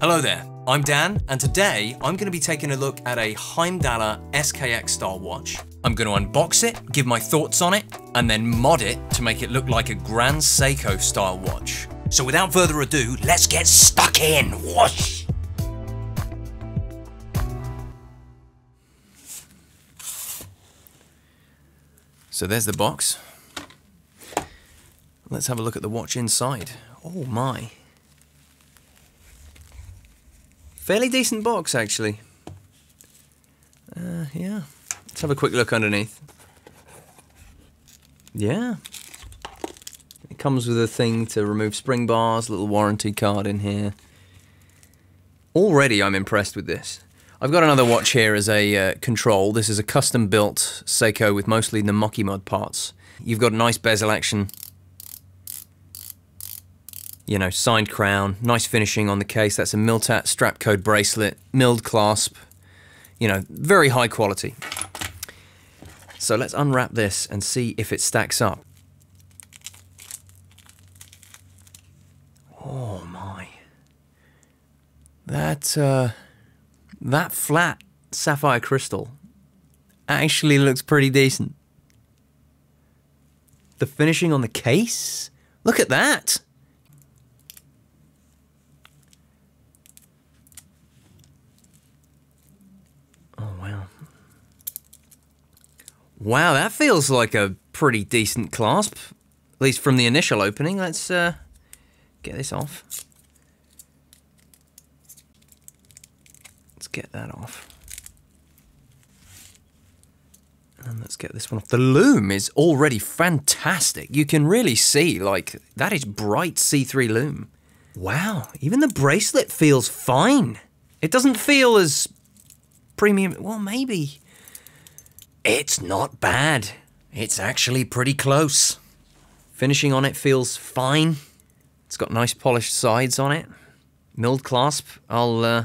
Hello there, I'm Dan, and today I'm going to be taking a look at a Heimdallr SKX style watch. I'm going to unbox it, give my thoughts on it, and then mod it to make it look like a Grand Seiko style watch. So without further ado, let's get stuck in! Whoosh! So there's the box. Let's have a look at the watch inside. Oh my. Fairly decent box, actually. Uh, yeah. Let's have a quick look underneath. Yeah. It comes with a thing to remove spring bars, little warranty card in here. Already I'm impressed with this. I've got another watch here as a uh, control. This is a custom built Seiko with mostly Namoki mod parts. You've got a nice bezel action. You know, signed crown, nice finishing on the case. That's a Miltat Strapcode bracelet, milled clasp. You know, very high quality. So let's unwrap this and see if it stacks up. Oh my. That, uh, that flat sapphire crystal actually looks pretty decent. The finishing on the case? Look at that! Wow, that feels like a pretty decent clasp. At least from the initial opening. Let's uh, get this off. Let's get that off. And let's get this one off. The lume is already fantastic. You can really see, like, that is bright C3 lume. Wow, even the bracelet feels fine. It doesn't feel as premium. Well, maybe. It's not bad. It's actually pretty close. Finishing on it feels fine. It's got nice polished sides on it. Milled clasp. I'll uh,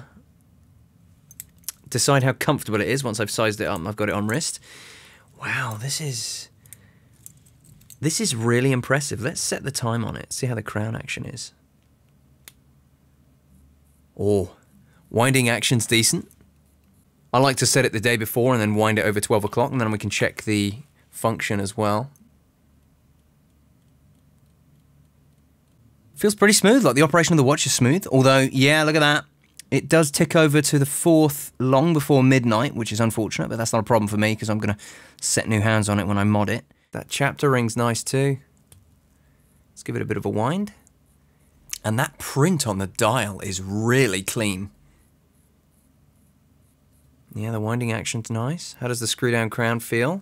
decide how comfortable it is once I've sized it up and I've got it on wrist. Wow, this is this is really impressive. Let's set the time on it. See how the crown action is. Oh, winding action's decent. I like to set it the day before and then wind it over 12 o'clock and then we can check the function as well. Feels pretty smooth, like the operation of the watch is smooth. Although, yeah, look at that. It does tick over to the fourth long before midnight, which is unfortunate, but that's not a problem for me because I'm going to set new hands on it when I mod it. That chapter ring's nice too. Let's give it a bit of a wind. And that print on the dial is really clean. Yeah, the winding action's nice. How does the screw down crown feel?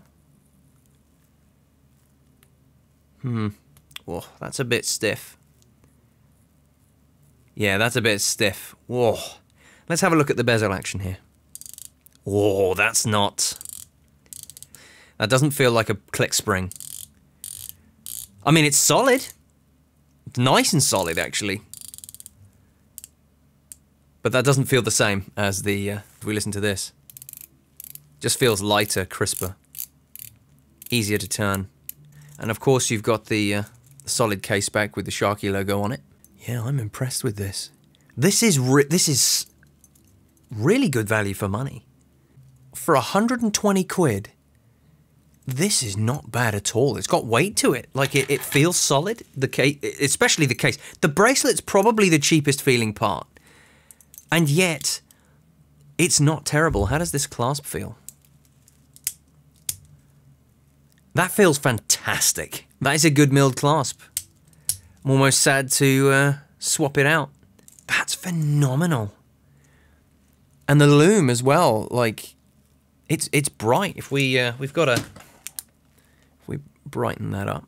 Hmm. Whoa, that's a bit stiff. Yeah, that's a bit stiff. Whoa. Let's have a look at the bezel action here. Whoa, that's not... That doesn't feel like a click spring. I mean, it's solid. It's nice and solid, actually. But that doesn't feel the same as the... Uh, if we listen to this. Just feels lighter, crisper. Easier to turn. And of course, you've got the uh, solid case back with the Sharky logo on it. Yeah, I'm impressed with this. This is this is really good value for money. For 120 quid, this is not bad at all. It's got weight to it. Like it, it feels solid. The case, especially the case. The bracelet's probably the cheapest feeling part. And yet, it's not terrible. How does this clasp feel? That feels fantastic. That is a good milled clasp. I'm almost sad to uh, swap it out. That's phenomenal. And the lume as well, like it's it's bright. If we uh, we've got a if we brighten that up.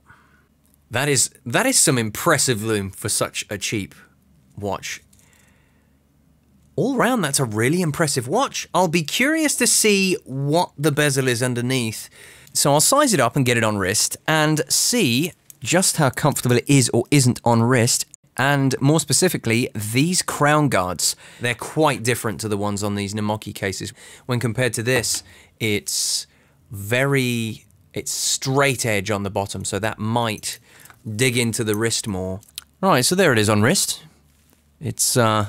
That is that is some impressive lume for such a cheap watch. All round that's a really impressive watch. I'll be curious to see what the bezel is underneath. So I'll size it up and get it on wrist and see just how comfortable it is or isn't on wrist, and more specifically, these crown guards. They're quite different to the ones on these Namoki cases. When compared to this, it's very, it's straight edge on the bottom, so that might dig into the wrist more. Right, so there it is on wrist. It's, uh,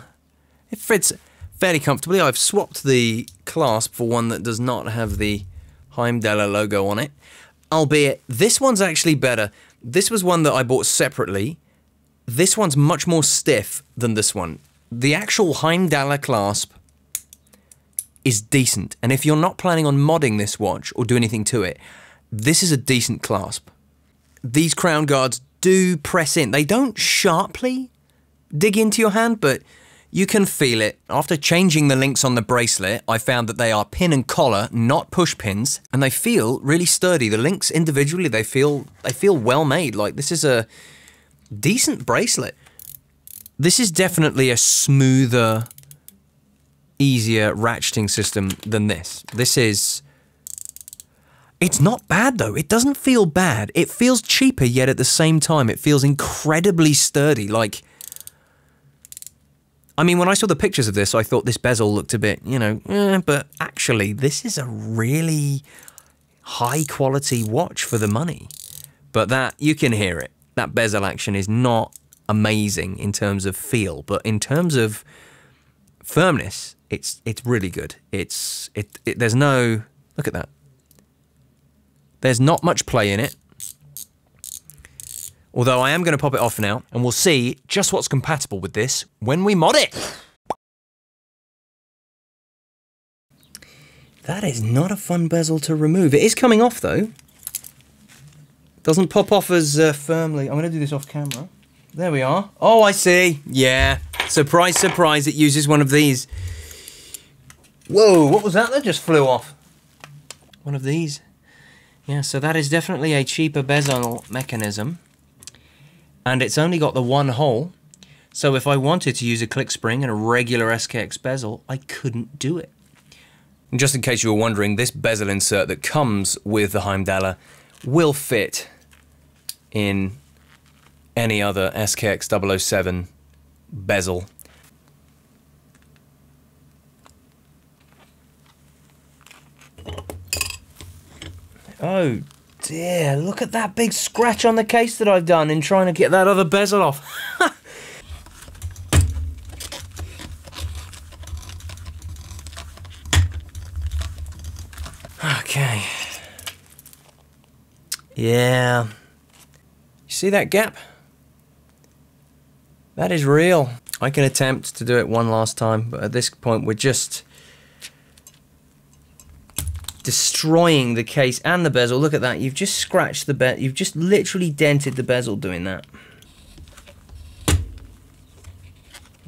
It fits fairly comfortably. I've swapped the clasp for one that does not have the Heimdallr logo on it. Albeit, this one's actually better. This was one that I bought separately. This one's much more stiff than this one. The actual Heimdallr clasp is decent. And if you're not planning on modding this watch or do anything to it, this is a decent clasp. These crown guards do press in. They don't sharply dig into your hand, but you can feel it. After changing the links on the bracelet, I found that they are pin and collar, not push pins, and they feel really sturdy. The links individually, they feel they feel well made. Like this is a decent bracelet. This is definitely a smoother, easier ratcheting system than this. This is it's not bad though. It doesn't feel bad. It feels cheaper, yet at the same time, it feels incredibly sturdy. Like, I mean, when I saw the pictures of this, I thought this bezel looked a bit, you know, eh, but actually, this is a really high quality watch for the money. But that, you can hear it. That bezel action is not amazing in terms of feel, but in terms of firmness, it's it's really good. It's it, it there's no look at that. There's not much play in it. Although I am going to pop it off now, and we'll see just what's compatible with this when we mod it. That is not a fun bezel to remove. It is coming off though. Doesn't pop off as uh, firmly. I'm going to do this off camera. There we are. Oh, I see. Yeah. Surprise, surprise, it uses one of these. Whoa, what was that that just flew off? One of these. Yeah, so that is definitely a cheaper bezel mechanism. And it's only got the one hole. So if I wanted to use a click spring and a regular SKX bezel, I couldn't do it. And just in case you were wondering, this bezel insert that comes with the Heimdallr will fit in any other SKX 007 bezel. Oh dear, look at that big scratch on the case that I've done in trying to get that other bezel off. okay. Yeah. You see that gap? That is real. I can attempt to do it one last time, but at this point we're just destroying the case and the bezel. Look at that. You've just scratched the bezel. You've just literally dented the bezel doing that.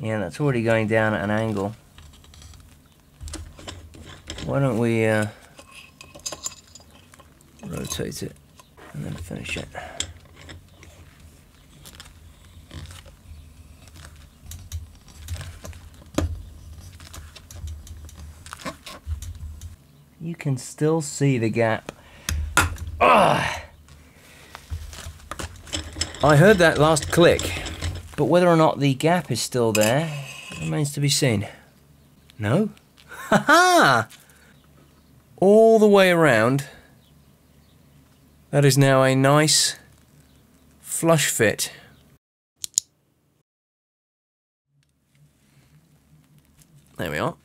Yeah, that's already going down at an angle. Why don't we uh, rotate it and then finish it. You can still see the gap. Ugh. I heard that last click, but whether or not the gap is still there remains to be seen. No? Ha ha! All the way around, that is now a nice flush fit. There we are.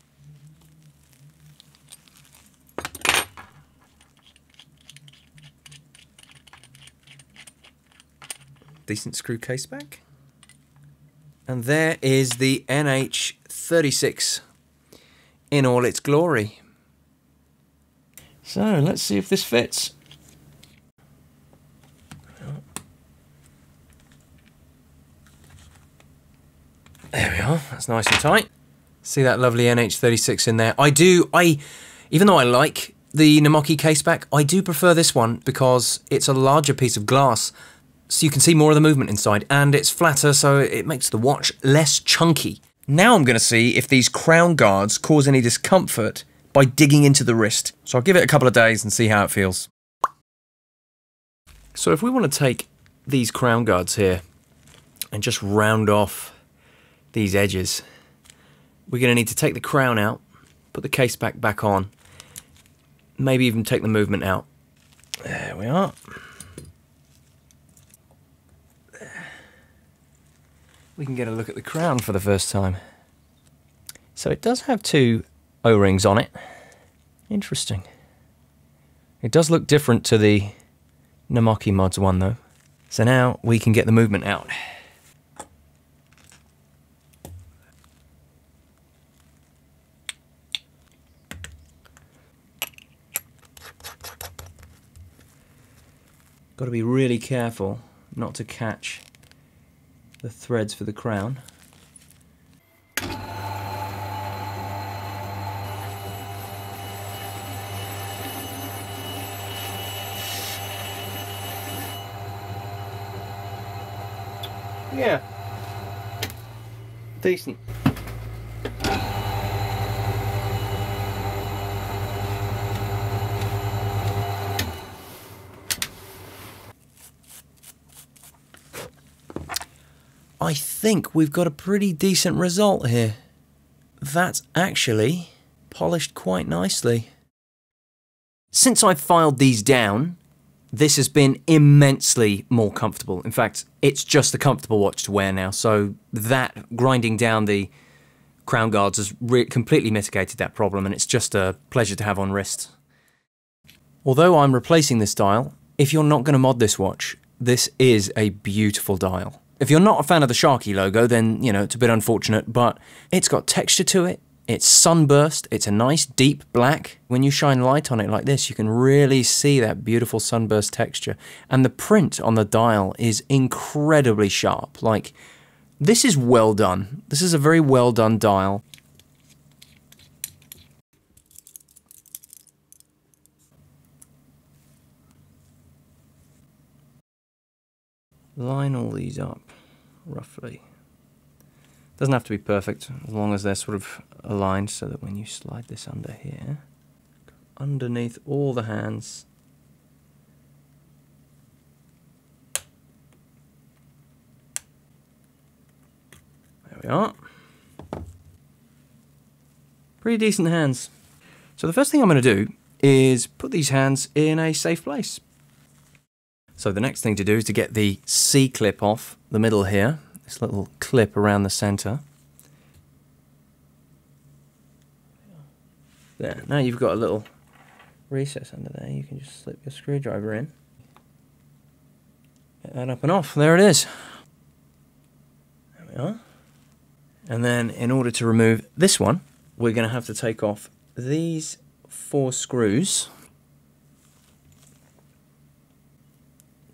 Decent screw case back. And there is the NH36 in all its glory. So let's see if this fits. There we are, that's nice and tight. See that lovely NH36 in there. I do, I, even though I like the Namoki case back, I do prefer this one because it's a larger piece of glass so you can see more of the movement inside, and it's flatter, so it makes the watch less chunky. Now I'm going to see if these crown guards cause any discomfort by digging into the wrist. So I'll give it a couple of days and see how it feels. So if we want to take these crown guards here and just round off these edges, we're going to need to take the crown out, put the case back back on, maybe even take the movement out. There we are. We can get a look at the crown for the first time. So it does have two O-rings on it. Interesting. It does look different to the Namoki Mods one though. So now we can get the movement out. Got to be really careful not to catch the threads for the crown. Yeah. Decent. I think we've got a pretty decent result here. That's actually polished quite nicely. Since I've filed these down, this has been immensely more comfortable. In fact, it's just a comfortable watch to wear now. So that grinding down the crown guards has completely mitigated that problem, and it's just a pleasure to have on wrist. Although I'm replacing this dial, if you're not going to mod this watch, this is a beautiful dial. If you're not a fan of the Sharky logo, then, you know, it's a bit unfortunate, but it's got texture to it. It's sunburst. It's a nice deep black. When you shine light on it like this, you can really see that beautiful sunburst texture. And the print on the dial is incredibly sharp. Like, this is well done. This is a very well done dial. Line all these up roughly. Doesn't have to be perfect, as long as they're sort of aligned so that when you slide this under here, underneath all the hands, there we are. Pretty decent hands. So the first thing I'm going to do is put these hands in a safe place. So the next thing to do is to get the C-clip off the middle here, this little clip around the center. There, now you've got a little recess under there, you can just slip your screwdriver in. Get that up and off, there it is. There we are. And then in order to remove this one, we're going to have to take off these four screws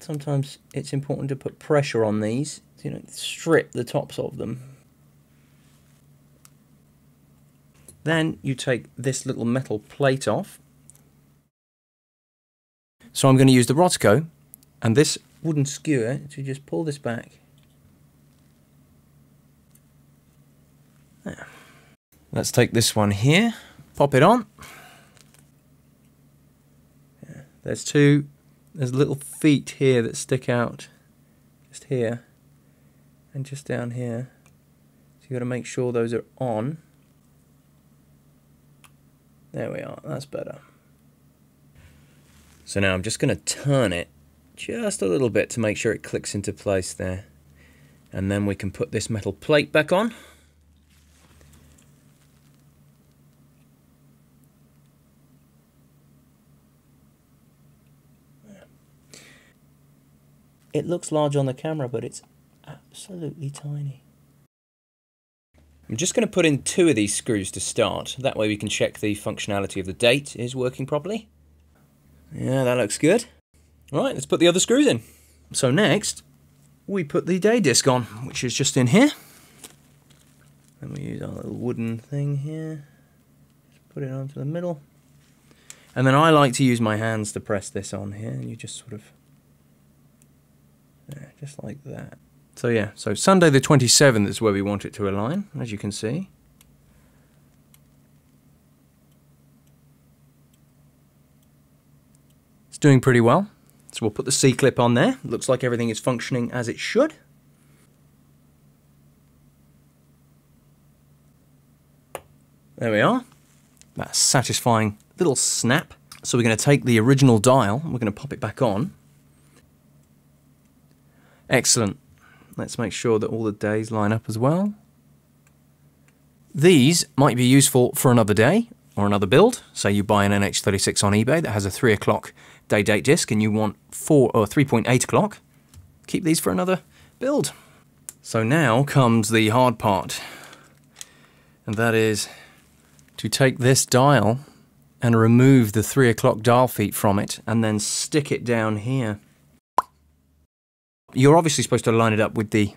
sometimes it's important to put pressure on these, you know, strip the tops of them. Then you take this little metal plate off. So I'm going to use the Rodico and this wooden skewer to just pull this back. There. Let's take this one here, pop it on. There's two there's little feet here that stick out just here and just down here. So you got to make sure those are on. There we are that's better. So now I'm just going to turn it just a little bit to make sure it clicks into place there. And then we can put this metal plate back on It looks large on the camera, but it's absolutely tiny. I'm just going to put in two of these screws to start. That way we can check the functionality of the date is working properly. Yeah, that looks good. Right, let's put the other screws in. So next, we put the day disc on, which is just in here. Then we use our little wooden thing here. Just put it onto the middle. And then I like to use my hands to press this on here, and you just sort of just like that. So yeah, so Sunday the 27th is where we want it to align, as you can see. It's doing pretty well. So we'll put the C-clip on there. Looks like everything is functioning as it should. There we are. That satisfying little snap. So we're going to take the original dial, we're going to pop it back on. Excellent. Let's make sure that all the days line up as well. These might be useful for another day or another build. Say you buy an NH36 on eBay that has a 3 o'clock day date disc and you want 4 or 3.8 o'clock. Keep these for another build. So now comes the hard part. And that is to take this dial and remove the 3 o'clock dial feet from it and then stick it down here. You're obviously supposed to line it up with the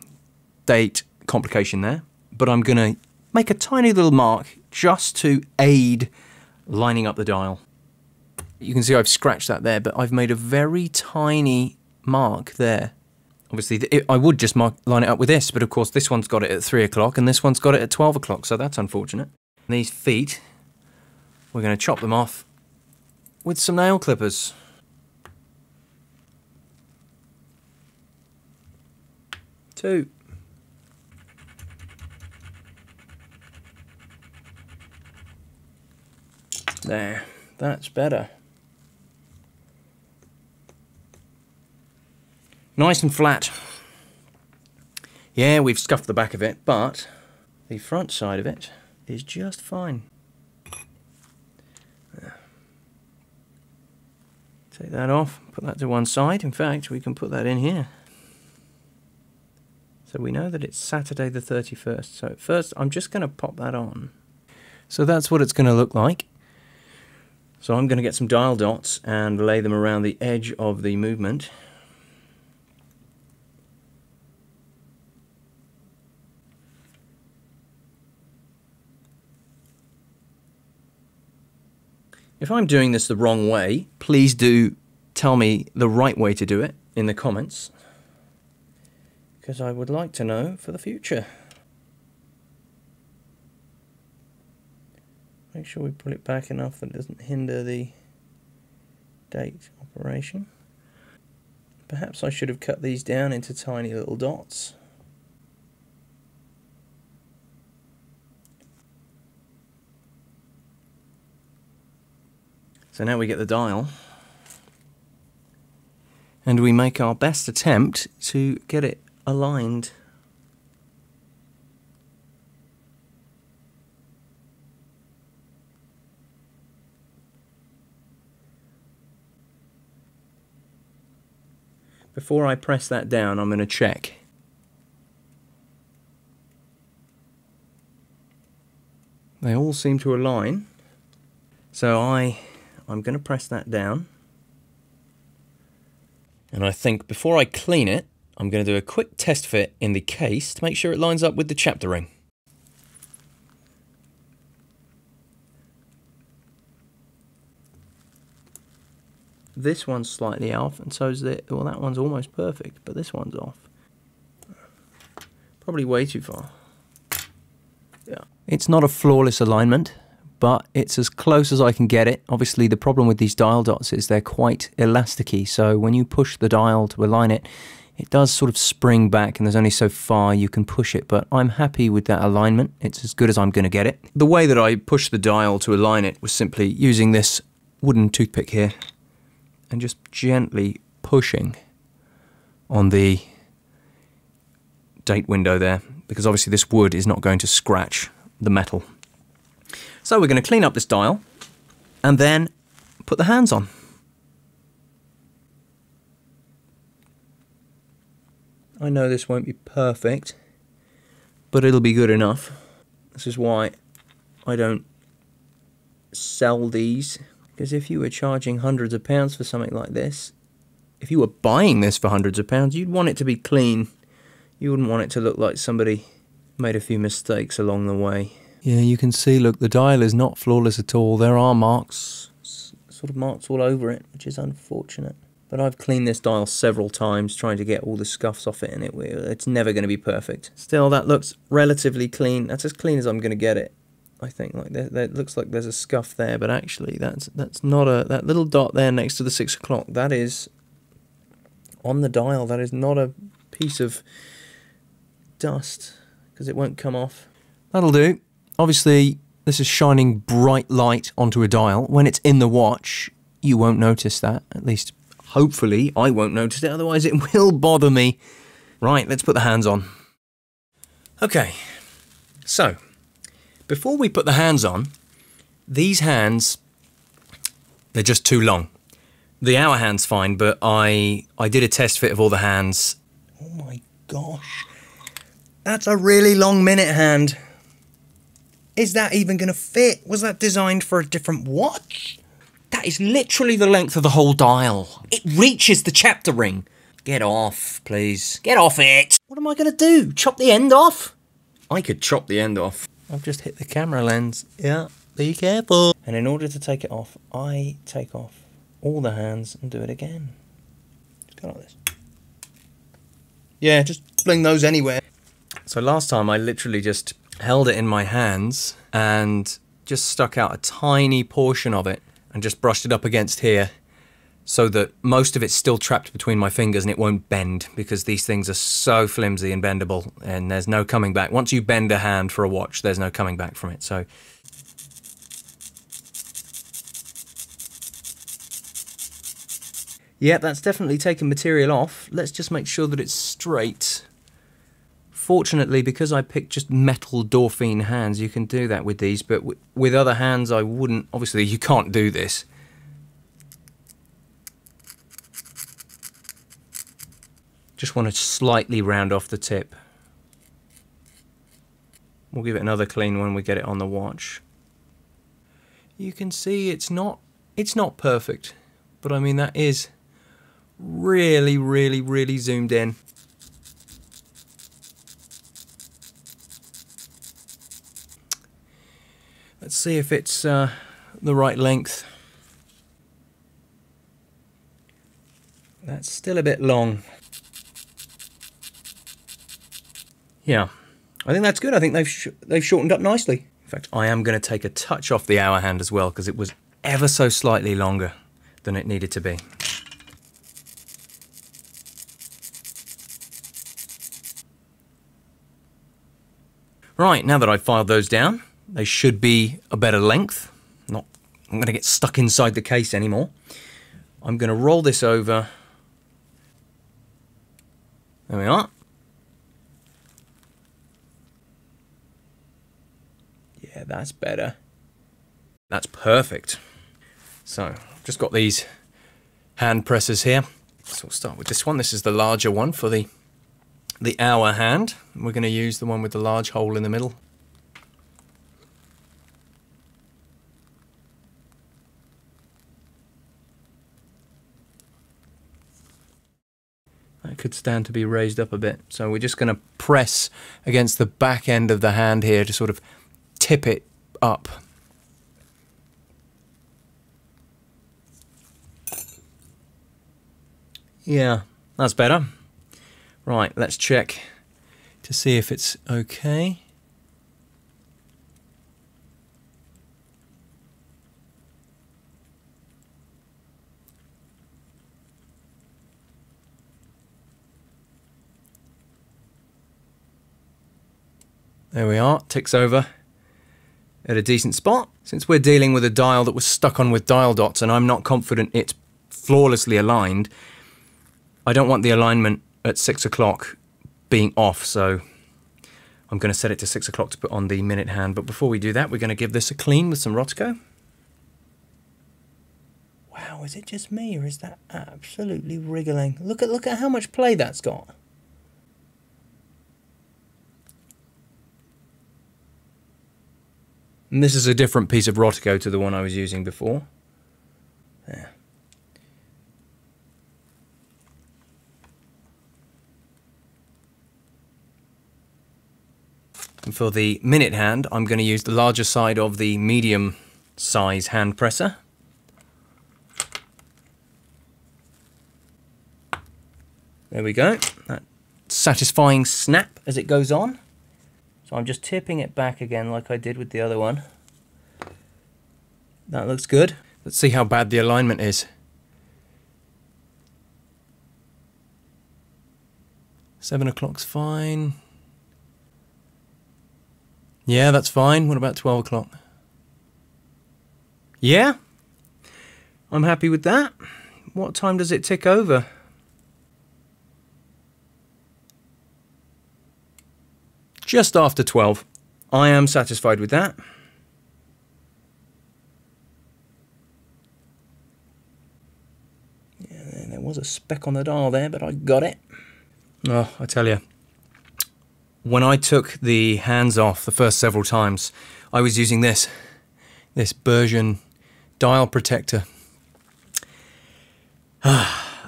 date complication there, but I'm going to make a tiny little mark just to aid lining up the dial. You can see I've scratched that there, but I've made a very tiny mark there. Obviously, it, I would just mark, line it up with this, but of course this one's got it at 3 o'clock and this one's got it at 12 o'clock, so that's unfortunate. And these feet, we're going to chop them off with some nail clippers. Two. There, that's better. Nice and flat. Yeah, we've scuffed the back of it, but the front side of it is just fine. Take that off, put that to one side. In fact, we can put that in here. So we know that it's Saturday the 31st. So first, I'm just going to pop that on. So that's what it's going to look like. So I'm going to get some dial dots and lay them around the edge of the movement. If I'm doing this the wrong way, please do tell me the right way to do it in the comments because I would like to know for the future. Make sure we pull it back enough that it doesn't hinder the date operation. Perhaps I should have cut these down into tiny little dots. So now we get the dial and we make our best attempt to get it aligned Before I press that down, I'm going to check. They all seem to align. So I, I'm going to press that down. And I think before I clean it, I'm going to do a quick test fit in the case to make sure it lines up with the chapter ring. This one's slightly off, and so is the well. That one's almost perfect, but this one's off. Probably way too far. Yeah. It's not a flawless alignment, but it's as close as I can get it. Obviously, the problem with these dial dots is they're quite elasticy, so when you push the dial to align it, it does sort of spring back and there's only so far you can push it, but I'm happy with that alignment. It's as good as I'm going to get it. The way that I pushed the dial to align it was simply using this wooden toothpick here and just gently pushing on the date window there because obviously this wood is not going to scratch the metal. So we're going to clean up this dial and then put the hands on. I know this won't be perfect, but it'll be good enough. This is why I don't sell these, because if you were charging hundreds of pounds for something like this, if you were buying this for hundreds of pounds, you'd want it to be clean. You wouldn't want it to look like somebody made a few mistakes along the way. Yeah, you can see, look, the dial is not flawless at all. There are marks, sort of marks all over it, which is unfortunate. But I've cleaned this dial several times trying to get all the scuffs off it and it, it's never going to be perfect. Still, that looks relatively clean. That's as clean as I'm going to get it. I think like there looks like there's a scuff there, but actually that's that's not a that little dot there next to the six o'clock. That is on the dial. That is not a piece of dust because it won't come off. That'll do. Obviously, this is shining bright light onto a dial. When it's in the watch, you won't notice that. At least Hopefully, I won't notice it, otherwise, it will bother me. Right, let's put the hands on. Okay, so Before we put the hands on, these hands, they're just too long. The hour hand's fine, but I I did a test fit of all the hands. Oh my gosh. That's a really long minute hand. Is that even going to fit? Was that designed for a different watch? That is literally the length of the whole dial. It reaches the chapter ring. Get off, please. Get off it! What am I going to do? Chop the end off? I could chop the end off. I've just hit the camera lens. Yeah, be careful. And in order to take it off, I take off all the hands and do it again. Just go like this. Yeah, just fling those anywhere. So last time I literally just held it in my hands and just stuck out a tiny portion of it and just brushed it up against here so that most of it's still trapped between my fingers and it won't bend because these things are so flimsy and bendable and there's no coming back. Once you bend a hand for a watch, there's no coming back from it. So Yeah, that's definitely taken material off. Let's just make sure that it's straight. Fortunately, because I picked just metal Dauphine hands, you can do that with these, but with other hands I wouldn't. Obviously, you can't do this. Just want to slightly round off the tip. We'll give it another clean when we get it on the watch. You can see it's not it's not perfect, but I mean that is really, really, really zoomed in. Let's see if it's uh, the right length. That's still a bit long. Yeah, I think that's good. I think they've sh they've shortened up nicely. In fact, I am going to take a touch off the hour hand as well because it was ever so slightly longer than it needed to be. Right, now that I've filed those down, they should be a better length. Not, I'm going to get stuck inside the case anymore. I'm going to roll this over. There we are. Yeah, that's better. That's perfect. So, I've just got these hand presses here. So we'll start with this one. This is the larger one for the the hour hand. We're going to use the one with the large hole in the middle. That could stand to be raised up a bit. So we're just going to press against the back end of the hand here to sort of tip it up. Yeah, that's better. Right, let's check to see if it's okay. There we are, ticks over at a decent spot. Since we're dealing with a dial that was stuck on with dial dots and I'm not confident it's flawlessly aligned, I don't want the alignment at six o'clock being off, so I'm going to set it to six o'clock to put on the minute hand. But before we do that, we're going to give this a clean with some Rodico. Wow, is it just me or is that absolutely wriggling? Look at look at how much play that's got. And this is a different piece of Rodico to the one I was using before. There. And for the minute hand, I'm going to use the larger side of the medium size hand presser. There we go. That satisfying snap as it goes on. So I'm just tipping it back again like I did with the other one. That looks good. Let's see how bad the alignment is. Seven o'clock's fine. Yeah, that's fine. What about 12 o'clock? Yeah, I'm happy with that. What time does it tick over? Just after 12. I am satisfied with that. Yeah, there was a speck on the dial there, but I got it. Oh, I tell you, when I took the hands off the first several times, I was using this, this Bergeon dial protector.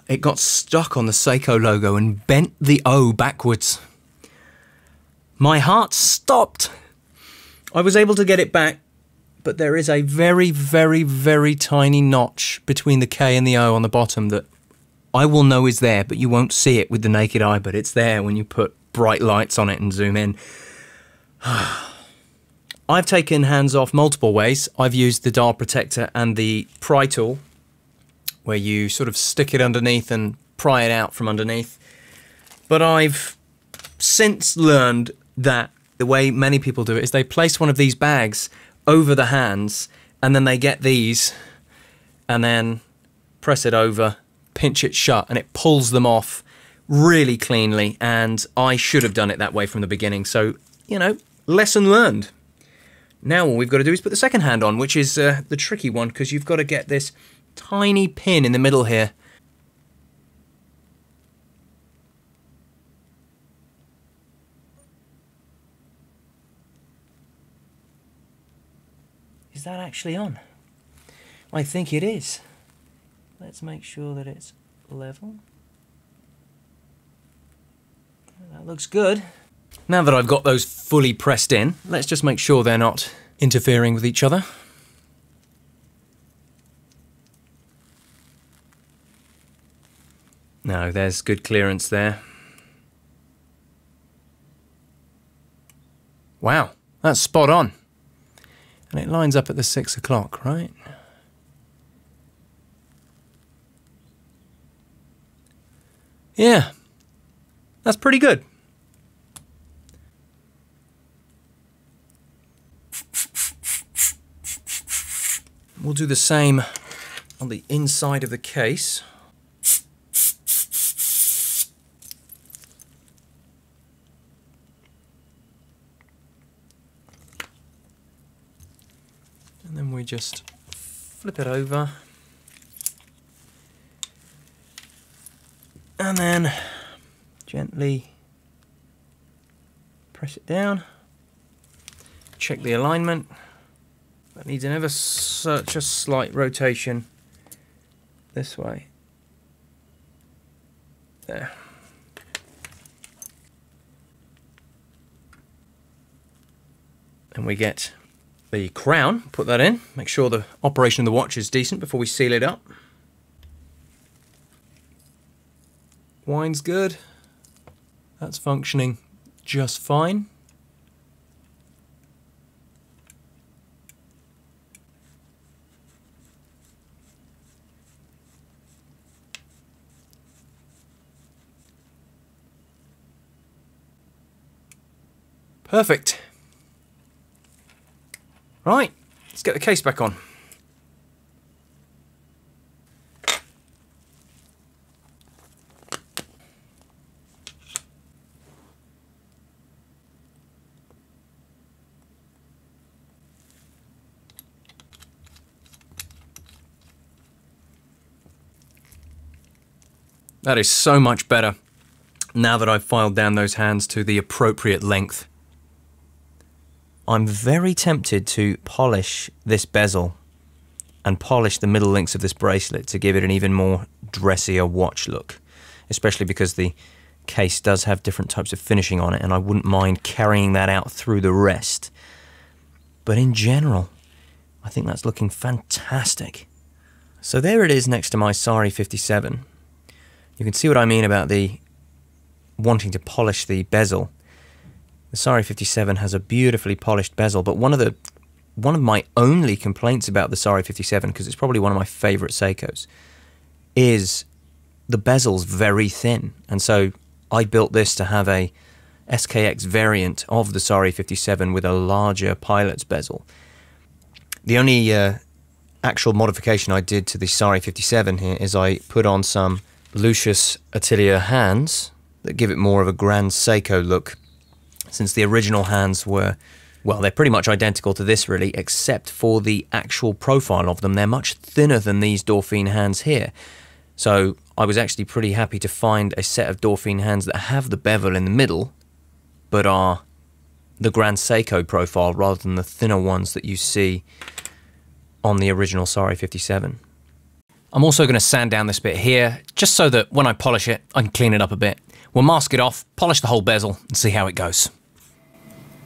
it got stuck on the Seiko logo and bent the O backwards. My heart stopped. I was able to get it back, but there is a very, very, very tiny notch between the K and the O on the bottom that I will know is there, but you won't see it with the naked eye, but it's there when you put bright lights on it and zoom in. I've taken hands off multiple ways. I've used the dial protector and the pry tool, where you sort of stick it underneath and pry it out from underneath. But I've since learned that the way many people do it is they place one of these bags over the hands and then they get these and then press it over, pinch it shut, and it pulls them off really cleanly. And I should have done it that way from the beginning. So, you know, lesson learned. Now all we've got to do is put the second hand on, which is uh, the tricky one because you've got to get this tiny pin in the middle here Is that actually on? I think it is. Let's make sure that it's level. That looks good. Now that I've got those fully pressed in, let's just make sure they're not interfering with each other. No, there's good clearance there. Wow, that's spot on. And it lines up at the six o'clock, right? Yeah, that's pretty good. We'll do the same on the inside of the case. Just flip it over. And then gently press it down. Check the alignment. That needs an ever such a slight rotation. This way. There. And we get the crown, put that in, make sure the operation of the watch is decent before we seal it up. Wine's good. That's functioning just fine. Perfect. Right, let's get the case back on. That is so much better now that I've filed down those hands to the appropriate length. I'm very tempted to polish this bezel and polish the middle links of this bracelet to give it an even more dressier watch look, especially because the case does have different types of finishing on it and I wouldn't mind carrying that out through the rest. But in general, I think that's looking fantastic. So there it is next to my SARY 57. You can see what I mean about the wanting to polish the bezel. The SARY 57 has a beautifully polished bezel, but one of the one of my only complaints about the SARY 57, because it's probably one of my favorite Seikos, is the bezel's very thin. And so I built this to have a SKX variant of the SARY 57 with a larger pilot's bezel. The only uh, actual modification I did to the SARY 57 here is I put on some Lucius Atelier hands that give it more of a Grand Seiko look since the original hands were Well, they're pretty much identical to this, really, except for the actual profile of them. They're much thinner than these Dauphine hands here. So I was actually pretty happy to find a set of Dauphine hands that have the bevel in the middle, but are the Grand Seiko profile rather than the thinner ones that you see on the original SARY 57. I'm also going to sand down this bit here, just so that when I polish it, I can clean it up a bit. We'll mask it off, polish the whole bezel, and see how it goes.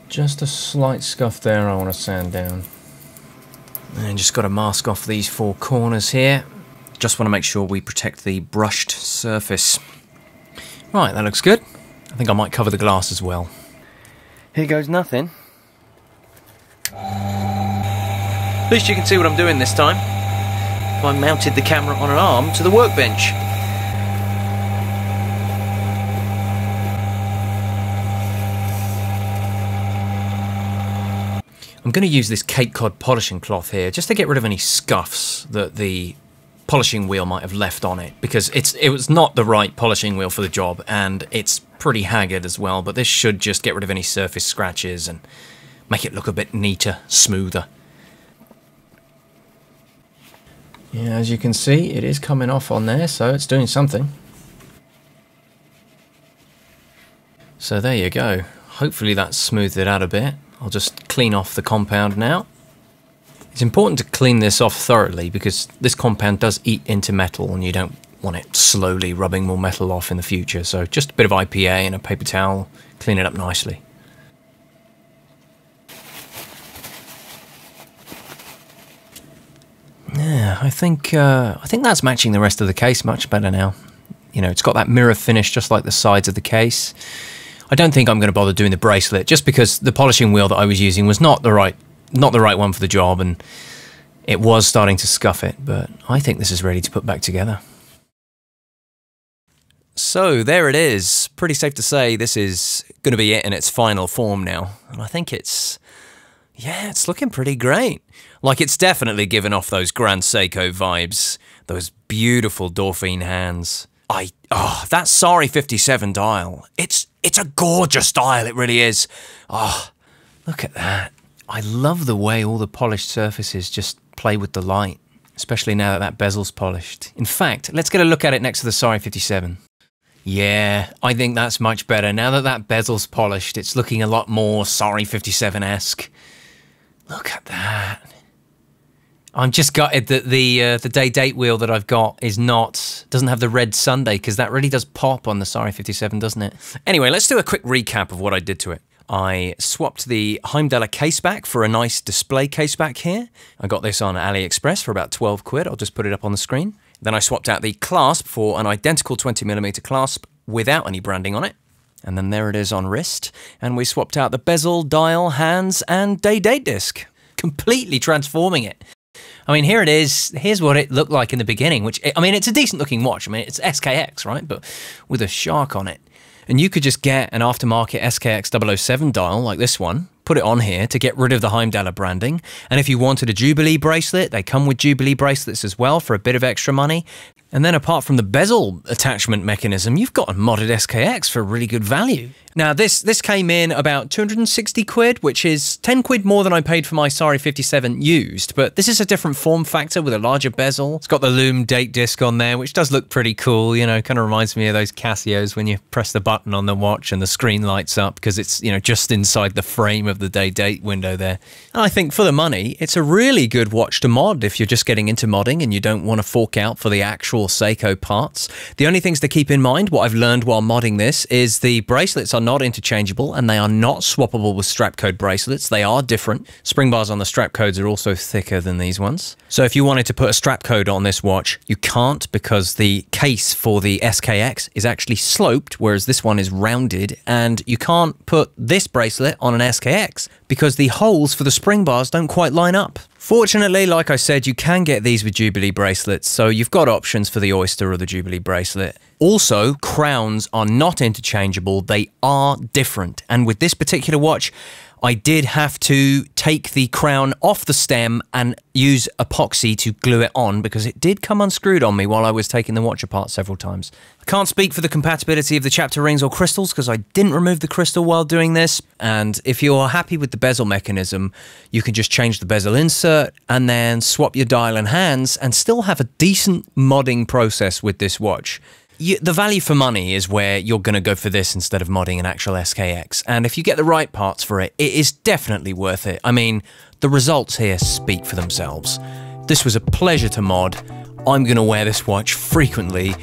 Just a slight scuff there I want to sand down. And just got to mask off these four corners here. Just want to make sure we protect the brushed surface. Right, that looks good. I think I might cover the glass as well. Here goes nothing. At least you can see what I'm doing this time. I mounted the camera on an arm to the workbench. I'm going to use this Cape Cod polishing cloth here just to get rid of any scuffs that the polishing wheel might have left on it because it's it was not the right polishing wheel for the job and it's pretty haggard as well but this should just get rid of any surface scratches and make it look a bit neater, smoother. Yeah, as you can see it is coming off on there so it's doing something. So there you go. Hopefully that smoothed it out a bit. I'll just clean off the compound now. It's important to clean this off thoroughly because this compound does eat into metal and you don't want it slowly rubbing more metal off in the future. So just a bit of IPA and a paper towel, clean it up nicely. Yeah, I think uh, I think that's matching the rest of the case much better now. You know, it's got that mirror finish just like the sides of the case. I don't think I'm going to bother doing the bracelet just because the polishing wheel that I was using was not the right not the right one for the job and it was starting to scuff it, but I think this is ready to put back together. So there it is. Pretty safe to say this is going to be it in its final form now. And I think it's, yeah, it's looking pretty great. Like it's definitely given off those Grand Seiko vibes, those beautiful Dauphine hands. I, oh, that SARY 57 dial. It's it's a gorgeous dial, it really is. Oh, look at that. I love the way all the polished surfaces just play with the light, especially now that that bezel's polished. In fact, let's get a look at it next to the SARY 57. Yeah, I think that's much better. Now that that bezel's polished, it's looking a lot more SARY 57-esque. Look at that. I'm just gutted that the uh, the day date wheel that I've got is not doesn't have the red Sunday because that really does pop on the SARY 57, doesn't it? Anyway, let's do a quick recap of what I did to it. I swapped the Heimdallr case back for a nice display case back here. I got this on AliExpress for about 12 quid. I'll just put it up on the screen. Then I swapped out the clasp for an identical 20mm clasp without any branding on it. And then there it is on wrist. And we swapped out the bezel, dial, hands, and day date disc, completely transforming it. I mean, here it is. Here's what it looked like in the beginning, which, I mean, it's a decent looking watch. I mean, it's SKX, right? But with a shark on it. And you could just get an aftermarket SKX 007 dial like this one, put it on here to get rid of the Heimdallr branding. And if you wanted a Jubilee bracelet, they come with Jubilee bracelets as well for a bit of extra money. And then apart from the bezel attachment mechanism, you've got a modded SKX for really good value. Now this this came in about 260 quid, which is 10 quid more than I paid for my SARY 57 used, but this is a different form factor with a larger bezel. It's got the lume date disc on there, which does look pretty cool, you know, kind of reminds me of those Casios when you press the button on the watch and the screen lights up because it's, you know, just inside the frame of the day date window there. And I think for the money, it's a really good watch to mod if you're just getting into modding and you don't want to fork out for the actual Seiko parts. The only things to keep in mind, what I've learned while modding this, is the bracelets are not interchangeable and they are not swappable with Strapcode bracelets. They are different. Spring bars on the strap codes are also thicker than these ones. So if you wanted to put a Strapcode on this watch, you can't because the case for the SKX is actually sloped, whereas this one is rounded, and you can't put this bracelet on an SKX because the holes for the spring bars don't quite line up. Fortunately, like I said, you can get these with Jubilee bracelets, so you've got options for the Oyster or the Jubilee bracelet. Also, crowns are not interchangeable, they are different. And with this particular watch, I did have to take the crown off the stem and use epoxy to glue it on because it did come unscrewed on me while I was taking the watch apart several times. I can't speak for the compatibility of the chapter rings or crystals because I didn't remove the crystal while doing this. And if you're happy with the bezel mechanism, you can just change the bezel insert and then swap your dial and hands and still have a decent modding process with this watch you, the value for money is where you're going to go for this instead of modding an actual SKX. And if you get the right parts for it, it is definitely worth it. I mean, the results here speak for themselves. This was a pleasure to mod. I'm going to wear this watch frequently,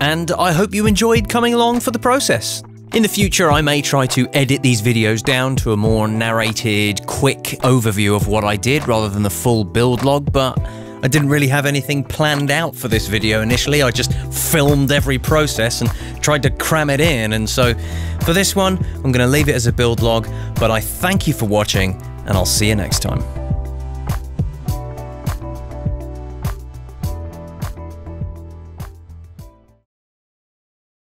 and I hope you enjoyed coming along for the process. In the future, I may try to edit these videos down to a more narrated, quick overview of what I did rather than the full build log, but I didn't really have anything planned out for this video initially. I just filmed every process and tried to cram it in. And so for this one, I'm going to leave it as a build log, but I thank you for watching and I'll see you next time.